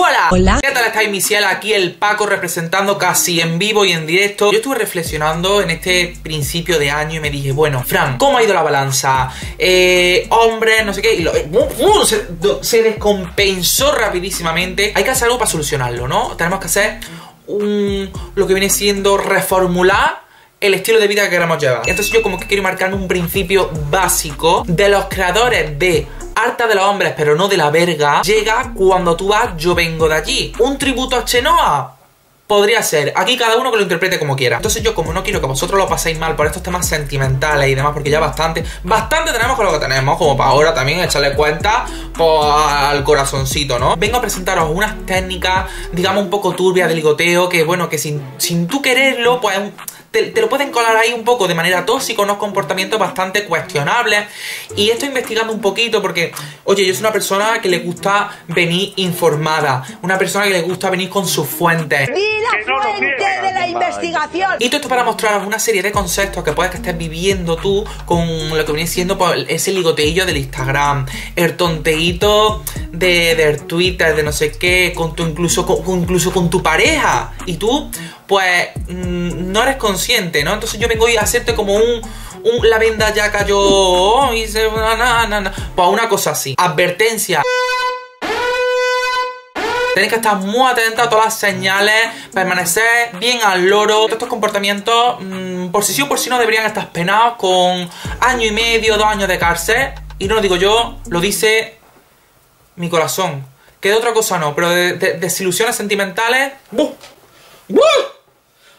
¡Hola! Hola. ¿Qué tal estáis, mi? Aquí el Paco representando casi en vivo y en directo. Yo estuve reflexionando en este principio de año y me dije, bueno, Fran, ¿cómo ha ido la balanza? Eh, hombre, no sé qué. Y lo- eh, uh, uh, se descompensó rapidísimamente. Hay que hacer algo para solucionarlo, ¿no? Tenemos que hacer un, lo que viene siendo reformular el estilo de vida que queremos llevar. Entonces yo como que quiero marcarme un principio básico de los creadores de Harta de los hombres, pero no de la verga, llega cuando tú vas, yo vengo de allí. Un tributo a Chenoa. Podría ser. Aquí cada uno que lo interprete como quiera. Entonces yo como no quiero que vosotros lo paséis mal por estos temas sentimentales y demás, porque ya bastante, bastante tenemos con lo que tenemos, como para ahora también echarle cuenta pues, al corazoncito, ¿no? Vengo a presentaros unas técnicas, digamos, un poco turbias de ligoteo, que bueno, que sin, sin tú quererlo, pues te, te lo pueden colar ahí un poco de manera tóxica, unos comportamientos bastante cuestionables. Y estoy investigando un poquito porque, oye, yo soy una persona que le gusta venir informada, una persona que le gusta venir con sus fuentes. ¡Di la fuente de la investigación! Y todo esto para mostraros una serie de conceptos que puedes que estés viviendo tú con lo que viene siendo pues, ese ligoteillo del Instagram, el tonteíto de, del Twitter, de no sé qué, con tu incluso con, con- incluso con tu pareja. Y tú, pues, mm, no eres consciente, ¿no? Entonces yo vengo a hacerte como un, la venda ya cayó y se pues una cosa así. Advertencia. Tenéis que estar muy atentos a todas las señales, permanecer bien al loro. Todos estos comportamientos, mm, por si sí o por si no, deberían estar penados con año y medio, dos años de cárcel. Y no lo digo yo, lo dice mi corazón. Que de otra cosa no, pero de, de- desilusiones sentimentales. ¡buh! ¡buh!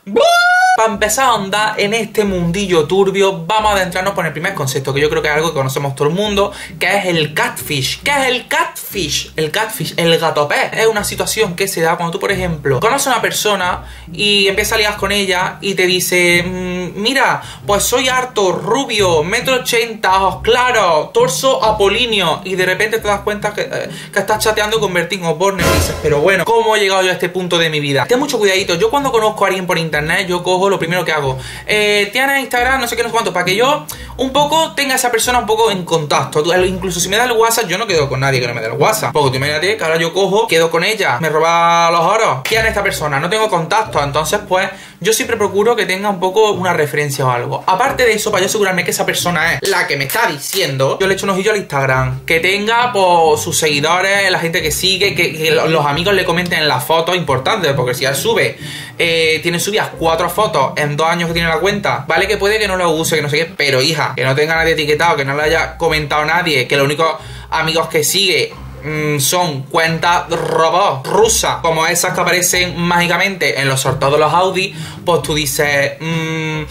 ¡Buh! Para empezar a andar en este mundillo turbio, vamos a adentrarnos por el primer concepto, que yo creo que es algo que conocemos todo el mundo, que es el catfish. ¿Qué es el catfish? El catfish, el gatopé. Es una situación que se da cuando tú, por ejemplo, conoces a una persona y empiezas a liar con ella y te dice, "Mm, mira, pues soy harto, rubio, metro ochenta, ojos claros, torso apolíneo, y de repente te das cuenta que, eh, que estás chateando con Bertín Osborne y dices, pero bueno, ¿cómo he llegado yo a este punto de mi vida? Ten mucho cuidadito, yo cuando conozco a alguien por internet, yo cojo lo primero que hago. Eh, ¿Tienes Instagram? No sé qué, no sé cuánto, para que yo un poco tenga a esa persona un poco en contacto. Incluso si me da el WhatsApp, yo no quedo con nadie que no me dé el WhatsApp. Porque tú imagínate que ahora yo cojo, quedo con ella, me roba los oros. ¿Quién es esta persona? No tengo contacto. Entonces, pues, yo siempre procuro que tenga un poco una referencia o algo. Aparte de eso, para yo asegurarme que esa persona es la que me está diciendo, yo le echo un ojillo al Instagram. Que tenga, pues, sus seguidores, la gente que sigue, que, que lo- los amigos le comenten las fotos importantes. Porque si él sube, eh, tiene subidas cuatro fotos en dos años que tiene la cuenta, vale que puede que no lo use, que no sé qué, pero hija, que no tenga nadie etiquetado, que no le haya comentado nadie, que los únicos amigos que sigue mm, son cuentas robots rusas, como esas que aparecen mágicamente en los sorteos de los Audi, pues tú dices, mm,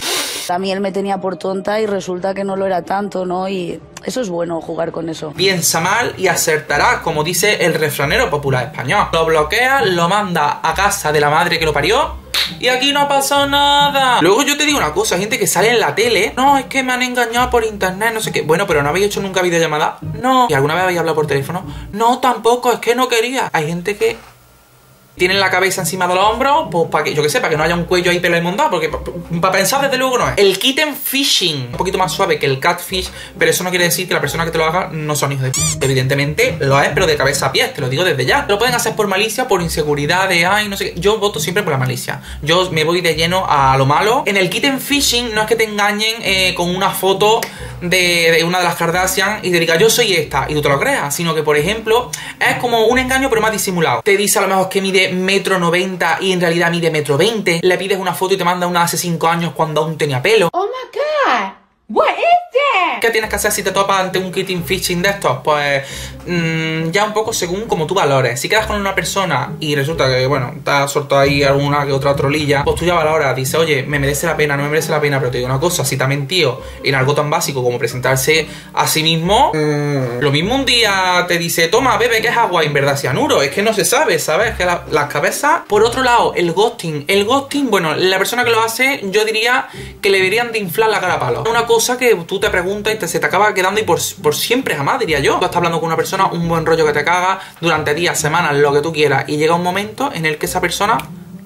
También me tenía por tonta y resulta que no lo era tanto, ¿no? Y eso es bueno jugar con eso. piensa mal y acertarás, como dice el refranero popular español. Lo bloquea, lo manda a casa de la madre que lo parió. Y aquí no pasó nada. Luego yo te digo una cosa, gente que sale en la tele. No, es que me han engañado por internet, no sé qué. Bueno, pero no habéis hecho nunca videollamada. No. ¿Y alguna vez habéis hablado por teléfono? No, tampoco, es que no quería. Hay gente que tienen la cabeza encima de los hombros, pues para que, yo que sé, para que no haya un cuello ahí pelo inmundado, porque para pensar desde luego no es. El kitten fishing, un poquito más suave que el catfish, pero eso no quiere decir que la persona que te lo haga no son hijos de p. Evidentemente lo es, pero de cabeza a pies, te lo digo desde ya. Lo pueden hacer por malicia, por inseguridad, de ay, no sé qué. Yo voto siempre por la malicia. Yo me voy de lleno a lo malo. En el kitten fishing no es que te engañen eh, con una foto de, de una de las Kardashian y te diga yo soy esta y tú te lo creas, sino que por ejemplo es como un engaño pero más disimulado. Te dice a lo mejor que mide metro noventa y en realidad mide metro veinte. Le pides una foto y te manda una hace cinco años cuando aún tenía pelo. Oh my god! What? ¿Qué tienes que hacer si te topas ante un kitting fishing de estos? Pues mm, ya un poco según como tú valores. Si quedas con una persona y resulta que, bueno, te has soltado ahí alguna que otra trolilla, pues tú ya valoras, dices, oye, me merece la pena, no me merece la pena, pero te digo una cosa, si te ha mentido en algo tan básico como presentarse a sí mismo, mm, lo mismo un día te dice, toma, bebe, que es agua, en verdad cianuro, es que no se sabe, ¿sabes? Que la- las cabezas... Por otro lado, el ghosting. El ghosting, bueno, la persona que lo hace, yo diría que le deberían de inflar la cara a palo. Una cosa que tú te preguntas y te, se te acaba quedando y por, por siempre jamás, diría yo. Tú estás hablando con una persona, un buen rollo que te caga durante días, semanas, lo que tú quieras, y llega un momento en el que esa persona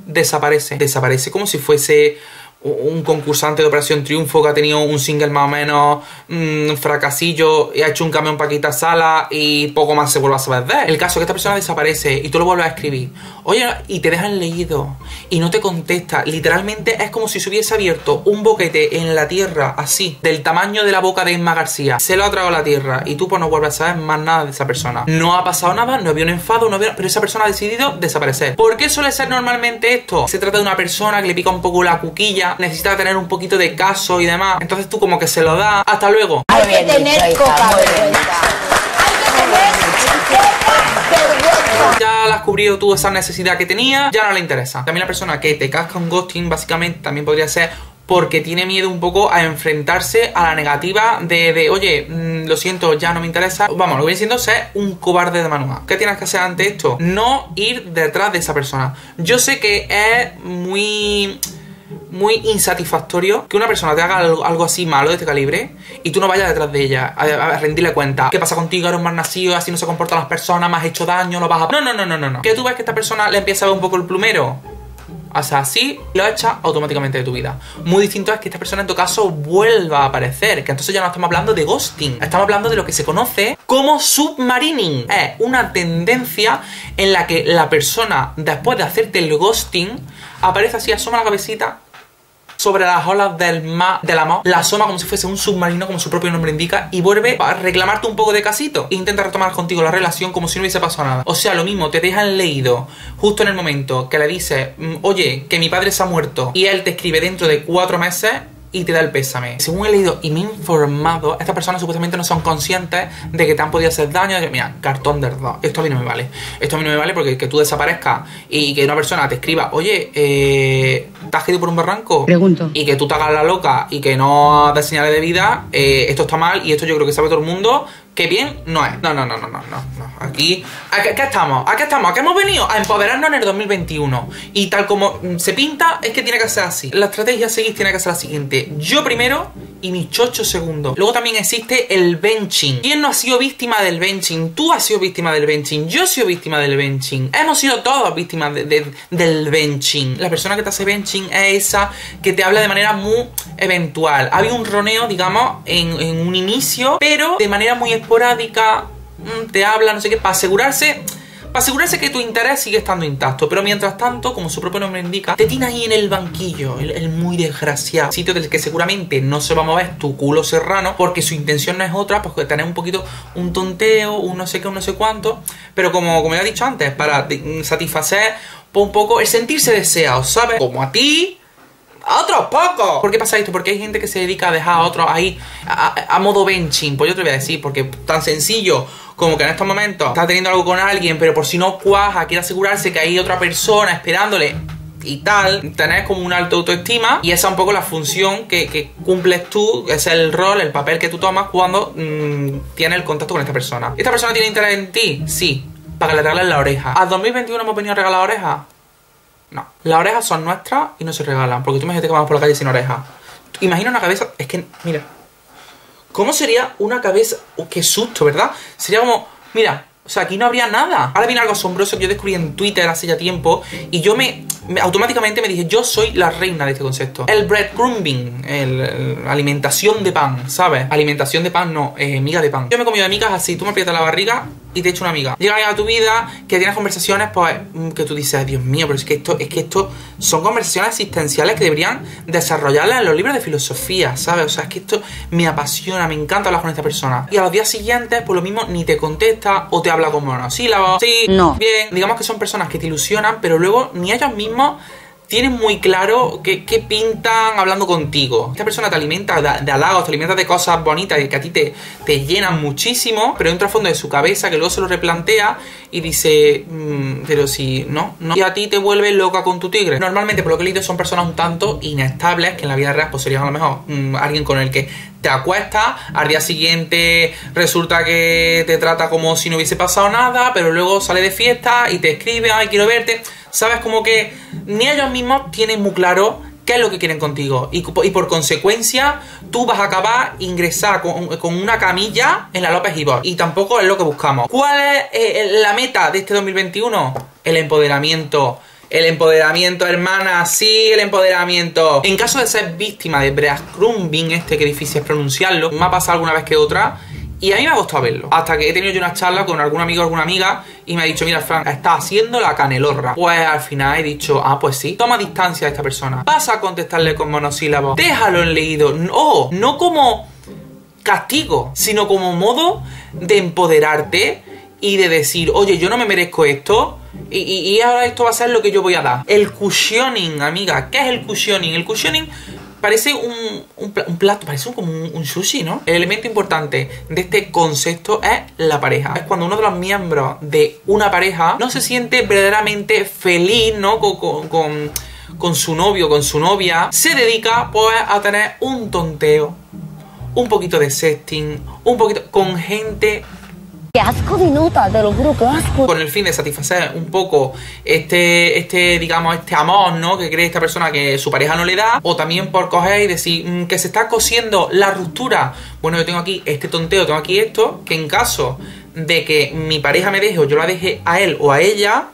desaparece. Desaparece como si fuese un concursante de Operación Triunfo que ha tenido un single más o menos mmm, fracasillo y ha hecho un camión para quitar sala y poco más se vuelve a saber de él. El caso es que esta persona desaparece y tú lo vuelves a escribir. Oye, y te dejan leído y no te contesta. Literalmente es como si se hubiese abierto un boquete en la tierra, así, del tamaño de la boca de Emma García. Se lo ha tragado la tierra y tú pues no vuelves a saber más nada de esa persona. No ha pasado nada, no había un enfado, no había... pero esa persona ha decidido desaparecer. ¿Por qué suele ser normalmente esto? Se trata de una persona que le pica un poco la cuquilla necesita tener un poquito de caso y demás. Entonces tú como que se lo das. Hasta luego. Hay que tener poca ya la has cubrido tú esa necesidad que tenía, ya no le interesa. También la persona que te casca un ghosting, básicamente, también podría ser porque tiene miedo un poco a enfrentarse a la negativa de, de oye, mm, lo siento, ya no me interesa. Vamos, lo que viene siendo ser un cobarde de manual. ¿Qué tienes que hacer ante esto? No ir detrás de esa persona. Yo sé que es muy muy insatisfactorio que una persona te haga algo, así malo de este calibre y tú no vayas detrás de ella a, rendirle cuenta. ¿Qué pasa contigo? Eres más nacido, así no se comportan las personas, me has hecho daño, lo vas a... No, no, no, no, no, no. Que tú ves que esta persona le empieza a ver un poco el plumero. O sea, así lo echa automáticamente de tu vida. Muy distinto es que esta persona en tu caso vuelva a aparecer. Que entonces ya no estamos hablando de ghosting. Estamos hablando de lo que se conoce como submarining. Es una tendencia en la que la persona, después de hacerte el ghosting, aparece así, asoma la cabecita sobre las olas del mar, del amor, la asoma como si fuese un submarino, como su propio nombre indica, y vuelve a reclamarte un poco de casito. E intenta retomar contigo la relación como si no hubiese pasado nada. O sea, lo mismo, te dejan leído justo en el momento que le dices, mm, oye, que mi padre se ha muerto, y él te escribe dentro de cuatro meses, y te da el pésame. Según he leído y me he informado, estas personas supuestamente no son conscientes de que te han podido hacer daño. Mira, cartón de verdad. Esto a mí no me vale. Esto a mí no me vale porque que tú desaparezcas y que una persona te escriba, oye, eh, ¿te has caído por un barranco? Pregunto. Y que tú te hagas la loca y que no des señales de vida, eh, esto está mal y esto yo creo que sabe todo el mundo que bien no es. No, no, no, no, no, no. Aquí, aquí, estamos, aquí estamos, aquí hemos venido a empoderarnos en el 2021. Y tal como se pinta, es que tiene que ser así. La estrategia a seguir tiene que ser la siguiente. Yo primero y mis chocho segundo. Luego también existe el benching. ¿Quién no ha sido víctima del benching? Tú has sido víctima del benching. Yo he sido víctima del benching. Hemos sido todos víctimas del benching. La persona que te hace benching es esa que te habla de manera muy eventual. Había un roneo, digamos, en, en un inicio, pero de manera muy esporádica mm, te habla, no sé qué, para asegurarse para asegurarse que tu interés sigue estando intacto. Pero mientras tanto, como su propio nombre indica, te tiene ahí en el banquillo, el, muy desgraciado. Sitio del que seguramente no se va a mover tu culo serrano, porque su intención no es otra, pues tener un poquito un tonteo, un no sé qué, un no sé cuánto. Pero como, como ya he dicho antes, para satisfacer un poco el sentirse deseado, ¿sabes? Como a ti, a otros pocos. ¿Por qué pasa esto? Porque hay gente que se dedica a dejar a otros ahí a, modo benching. Pues yo te voy a decir, porque tan sencillo como que en estos momentos está teniendo algo con alguien, pero por si no cuaja, quiere asegurarse que hay otra persona esperándole y tal, tenés como una alta autoestima y esa es un poco la función que, cumples tú, es el rol, el papel que tú tomas cuando mm, tienes el contacto con esta persona. ¿Esta persona tiene interés en ti? Sí, para que le regales la oreja. ¿A 2021 hemos venido a regalar orejas? No. Las orejas son nuestras y no se regalan. Porque tú dijiste que vamos por la calle sin orejas. Imagina una cabeza. Es que, mira. ¿Cómo sería una cabeza? Oh, qué susto, ¿verdad? Sería como. Mira, o sea, aquí no habría nada. Ahora viene algo asombroso que yo descubrí en Twitter hace ya tiempo. Y yo me, automáticamente me dije, yo soy la reina de este concepto. El breadcrumbing, el, alimentación de pan, ¿sabes? Alimentación de pan, no, eh, miga de pan. Yo me he comido migas así, tú me aprietas la barriga y te echo una amiga. Llega a tu vida que tienes conversaciones, pues, mm, que tú dices, Dios mío, pero es que esto, es que esto son conversaciones existenciales que deberían desarrollarlas en los libros de filosofía, ¿sabes? O sea, es que esto me apasiona, me encanta hablar con esta persona. Y a los días siguientes, pues lo mismo, ni te contesta o te habla con monosílabos. Sí, no. Bien, digamos que son personas que te ilusionan, pero luego ni ellos mismos tienen muy claro qué, pintan hablando contigo. Esta persona te alimenta de, halagos, te alimenta de cosas bonitas y que a ti te, te llenan muchísimo, pero hay un trasfondo de su cabeza que luego se lo replantea y dice, mm, pero si no, no. Y a ti te vuelve loca con tu tigre. Normalmente, por lo que he leído, son personas un tanto inestables que en la vida real pues serían a lo mejor mm, alguien con el que te acuestas, al día siguiente resulta que te trata como si no hubiese pasado nada, pero luego sale de fiesta y te escribe, ay, quiero verte ¿Sabes? Como que ni ellos mismos tienen muy claro qué es lo que quieren contigo. Y, por consecuencia, tú vas a acabar ingresar con, una camilla en la López Ibor. Y tampoco es lo que buscamos. ¿Cuál es eh, la meta de este 2021? El empoderamiento El empoderamiento, hermana, sí, el empoderamiento. En caso de ser víctima de breadcrumbing, este que difícil es pronunciarlo, me ha pasado alguna vez que otra. Y a mí me ha costado verlo. Hasta que he tenido yo una charla con algún amigo o alguna amiga y me ha dicho, mira, Frank, está haciendo la canelorra. Pues al final he dicho, ah, pues sí, toma distancia de esta persona. Vas a contestarle con monosílabos. Déjalo en leído. No, no como castigo, sino como modo de empoderarte y de decir, oye, yo no me merezco esto. Y, ahora esto va a ser lo que yo voy a dar. El cushioning, amiga. ¿Qué es el cushioning? El cushioning parece un, plato, parece como un, sushi, ¿no? El elemento importante de este concepto es la pareja. Es cuando uno de los miembros de una pareja no se siente verdaderamente feliz, ¿no? Con, con, con su novio, con su novia, se dedica pues a tener un tonteo, un poquito de setting, un poquito con gente Qué asco de nota, te lo juro, qué asco. Con el fin de satisfacer un poco este, este, digamos, este amor, ¿no? Que cree esta persona que su pareja no le da. O también por coger y decir mm, que se está cosiendo la ruptura. Bueno, yo tengo aquí este tonteo, tengo aquí esto, que en caso de que mi pareja me deje o yo la deje a él o a ella,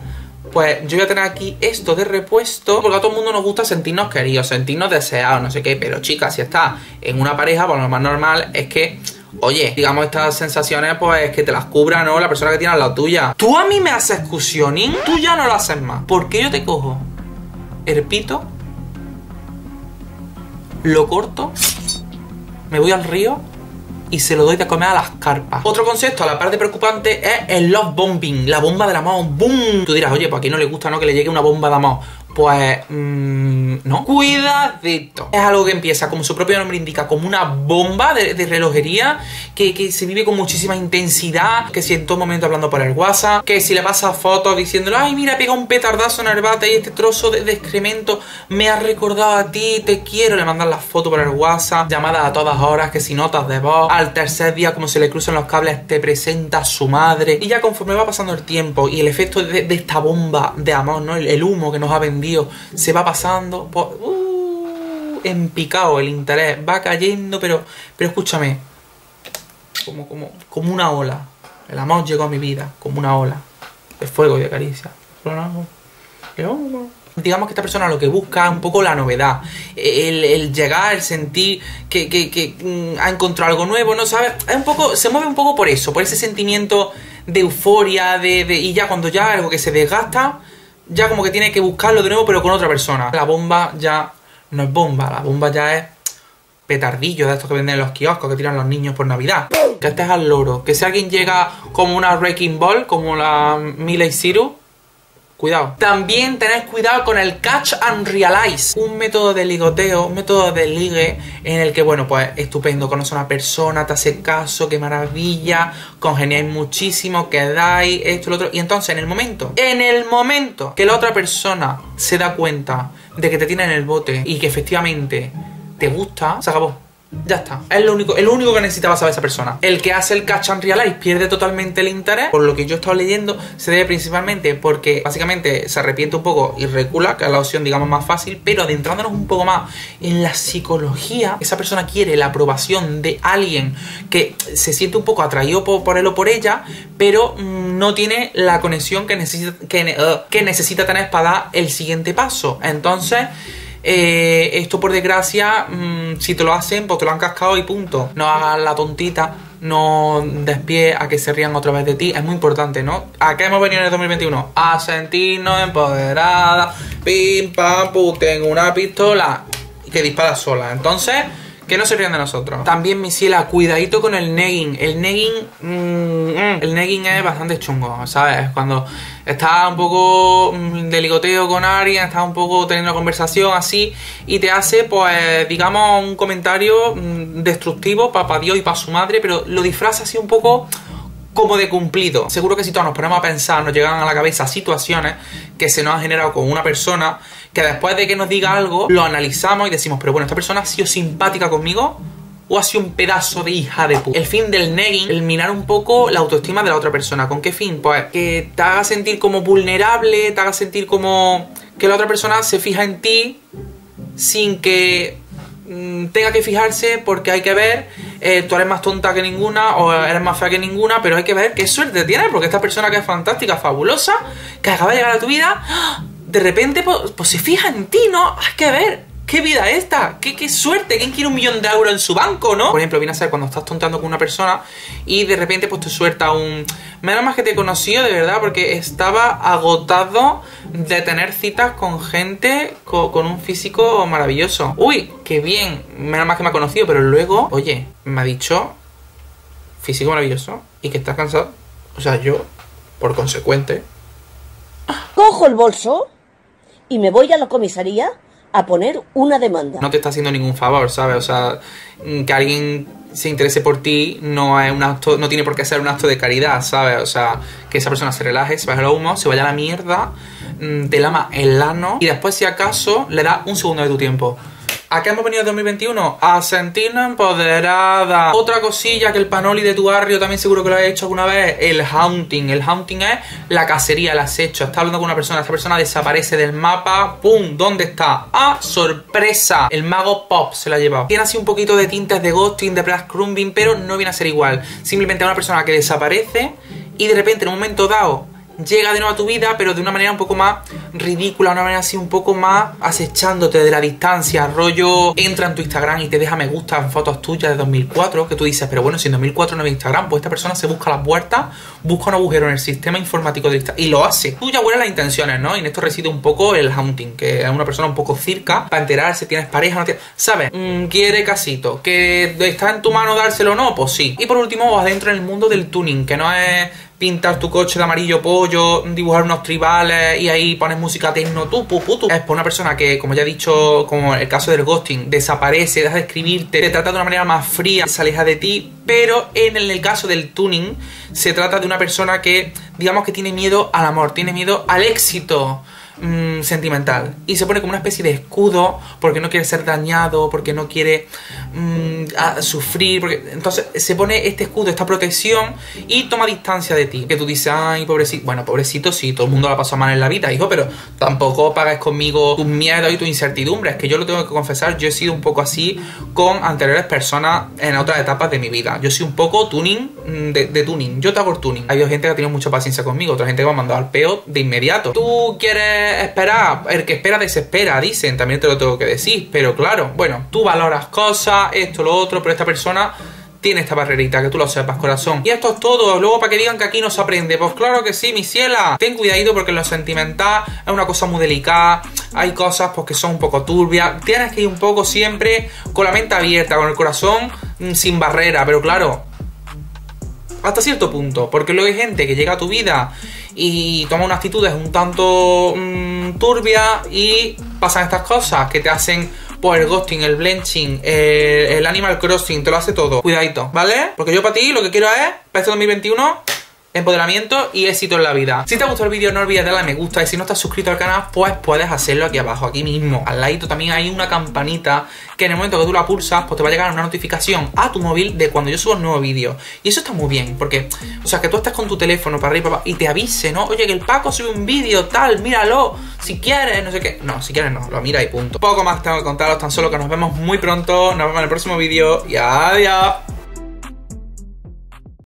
pues yo voy a tener aquí esto de repuesto, porque a todo el mundo nos gusta sentirnos queridos, sentirnos deseados, no sé qué, pero chicas, si estás en una pareja, pues lo más normal es que Oye, digamos estas sensaciones, pues que te las cubra, ¿no? La persona que tiene lado tuya. Tú a mí me haces cushioning, tú ya no lo haces más. ¿Por qué yo te cojo? Herpito, lo corto, me voy al río y se lo doy de comer a las carpas. Otro concepto, a la parte preocupante, es el love bombing, la bomba del amor. ¡Boom! Tú dirás, oye, pues aquí no le gusta, ¿no? Que le llegue una bomba de amor. Pues mmm, no. Cuidadito. Es algo que empieza, como su propio nombre indica, como una bomba de, relojería que, se vive con muchísima intensidad. Que si en todo momento hablando por el WhatsApp, que si le pasa fotos diciéndole, ay, mira, pega un petardazo en el bate y este trozo de, excremento me ha recordado a ti, te quiero. Le mandan la foto por el WhatsApp, llamadas a todas horas, que si notas de voz. Al tercer día, como se le cruzan los cables, te presenta a su madre. Y ya conforme va pasando el tiempo y el efecto de, esta bomba de amor, ¿no? el humo que nos ha vendido se va pasando, uh, en picado el interés, va cayendo, pero, pero escúchame, como, como, como una ola. El amor llegó a mi vida como una ola de fuego y de caricia. Digamos que esta persona lo que busca es un poco la novedad, el, llegar, el sentir que, que, mm, ha encontrado algo nuevo, ¿no sabes? Es un poco, se mueve un poco por eso, por ese sentimiento de euforia, de, y ya cuando ya algo que se desgasta, ya como que tiene que buscarlo de nuevo, pero con otra persona. La bomba ya no es bomba, la bomba ya es petardillo de estos que venden en los kioscos que tiran los niños por Navidad. Que estés al loro. Que si alguien llega como una Wrecking Ball, como la Miley Cyrus, Cuidado. También tened cuidado con el catch and realize. Un método de ligoteo, un método de ligue en el que, bueno, pues estupendo, conoce a una persona, te hace caso, qué maravilla, congeniáis muchísimo, quedáis, esto, lo otro. Y entonces, en el momento, en el momento que la otra persona se da cuenta de que te tiene en el bote y que efectivamente te gusta, se acabó. Ya está. Es lo único, el único que necesitaba saber esa persona. El que hace el catch and realize pierde totalmente el interés. Por lo que yo he estado leyendo, se debe principalmente porque básicamente se arrepiente un poco y recula, que es la opción, digamos, más fácil. Pero adentrándonos un poco más en la psicología, esa persona quiere la aprobación de alguien que se siente un poco atraído por, él o por ella, pero mm, no tiene la conexión que necesita, que, uh, que necesita tener para dar el siguiente paso. Entonces. Eh, esto por desgracia, mm, si te lo hacen, pues te lo han cascado y punto. No hagas la tontita, no despies a que se rían otra vez de ti. Es muy importante, ¿no? ¿A qué hemos venido en el 2021? A sentirnos empoderadas. Pim, pam, pum, tengo una pistola que dispara sola. Entonces que no se rían de nosotros. También, mi ciela, cuidadito con el negging. El negging, mm, mm, el negging es bastante chungo, ¿sabes? Cuando estás un poco mm, de ligoteo con alguien, estás un poco teniendo una conversación así y te hace, pues, digamos, un comentario destructivo para Dios y para su madre, pero lo disfraza así un poco como de cumplido. Seguro que si todos nos ponemos a pensar, nos llegan a la cabeza situaciones que se nos han generado con una persona que después de que nos diga algo, lo analizamos y decimos, pero bueno, esta persona ha sido simpática conmigo o ha sido un pedazo de hija de puta. El fin del negging, el minar un poco la autoestima de la otra persona. ¿Con qué fin? Pues que te haga sentir como vulnerable, te haga sentir como que la otra persona se fija en ti sin que mm, tenga que fijarse porque hay que ver, eh, tú eres más tonta que ninguna o eres más fea que ninguna, pero hay que ver qué suerte tienes porque esta persona que es fantástica, fabulosa, que acaba de llegar a tu vida, de repente pues, pues se fija en ti, ¿no? Hay que ver. ¿Qué vida esta? ¿Qué, ¿Qué, suerte? ¿Quién quiere un millón de euros en su banco, no? Por ejemplo, viene a ser cuando estás tontando con una persona y de repente pues te suelta un... Menos más que te he conocido, de verdad, porque estaba agotado de tener citas con gente con, un físico maravilloso. Uy, qué bien. Menos más que me ha conocido, pero luego, oye, me ha dicho físico maravilloso y que estás cansado. O sea, yo, por consecuente... Cojo el bolso y me voy a la comisaría a poner una demanda. No te está haciendo ningún favor, ¿sabes? O sea, mm, que alguien se interese por ti no es un acto, no tiene por qué ser un acto de caridad, ¿sabes? O sea, que esa persona se relaje, se baje el humo, se vaya a la mierda, mm, te lama el lano y después si acaso le da un segundo de tu tiempo. ¿A qué hemos venido en 2021? A sentirnos empoderada. Otra cosilla que el panoli de tu barrio también seguro que lo has hecho alguna vez, el haunting. El haunting es la cacería, el acecho. Estás hablando con una persona, esta persona desaparece del mapa, ¡pum! ¿Dónde está? ¡Ah! ¡Sorpresa! El mago pop se la ha llevado. Tiene así un poquito de tintes de ghosting, de crumbing, pero no viene a ser igual. Simplemente una persona que desaparece y de repente en un momento dado llega de nuevo a tu vida, pero de una manera un poco más ridícula, una manera así un poco más acechándote de la distancia, rollo, entra en tu Instagram y te deja me gusta fotos tuyas de 2004, que tú dices, pero bueno, si en 2004 no había Instagram, pues esta persona se busca las puertas, busca un agujero en el sistema informático de Instagram y lo hace. Tú ya hueles las intenciones, ¿no? Y en esto reside un poco el hunting, que es una persona un poco circa, para enterarse, tienes pareja, no tienes... ¿Sabes? Mm, quiere casito, que está en tu mano dárselo o no, pues sí. Y por último, vas adentro en el mundo del tuning, que no es pintar tu coche de amarillo pollo, dibujar unos tribales y ahí pones música techno, tú, pu, Es por una persona que, como ya he dicho, como el caso del ghosting, desaparece, deja de escribirte, te trata de una manera más fría, se aleja de ti, pero en el caso del tuning se trata de una persona que, digamos que tiene miedo al amor, tiene miedo al éxito. Mm, sentimental y se pone como una especie de escudo porque no quiere ser dañado, porque no quiere mm, sufrir, porque entonces se pone este escudo, esta protección y toma distancia de ti. Que tú dices, ay, pobrecito, bueno, pobrecito, sí, todo el mundo la pasado mal en la vida, hijo, pero tampoco pagues conmigo tus miedos y tus incertidumbres, que yo lo tengo que confesar, yo he sido un poco así con anteriores personas en otras etapas de mi vida. Yo soy un poco tuning mm, de, tuning, yo te hago tuning. Hay gente que ha tenido mucha paciencia conmigo, otra gente que me ha mandado al peo de inmediato. Tú quieres espera, el que espera desespera, dicen, también te lo tengo que decir, pero claro, bueno, tú valoras cosas, esto, lo otro, pero esta persona tiene esta barrerita, que tú lo sepas, corazón. Y esto es todo. Luego, para que digan que aquí no se aprende, pues claro que sí, mi ciela. Ten cuidadito porque lo sentimental es una cosa muy delicada. Hay cosas pues, que son un poco turbias. Tienes que ir un poco siempre con la mente abierta, con el corazón mm, sin barrera. Pero claro, hasta cierto punto. Porque luego hay gente que llega a tu vida y toma unas actitudes un tanto mm, turbia y pasan estas cosas que te hacen por el ghosting, el blenching, el, animal crossing, te lo hace todo. Cuidadito, ¿vale? Porque yo para ti lo que quiero es, para este 2021, empoderamiento y éxito en la vida. Si te ha gustado el vídeo no olvides darle a me gusta y si no estás suscrito al canal pues puedes hacerlo aquí abajo, aquí mismo. Al ladito también hay una campanita que en el momento que tú la pulsas pues te va a llegar una notificación a tu móvil de cuando yo subo un nuevo vídeo. Y eso está muy bien porque, o sea, que tú estás con tu teléfono para arriba y te avise, ¿no? Oye, que el Paco sube un vídeo tal, míralo, si quieres, no sé qué. No, si quieres no, lo mira y punto. Poco más tengo que contaros, tan solo que nos vemos muy pronto, nos vemos en el próximo vídeo y adiós.